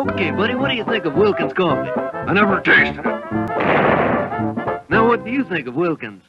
Okay, buddy, what do you think of Wilkins coffee? I never tasted it. Now, what do you think of Wilkins?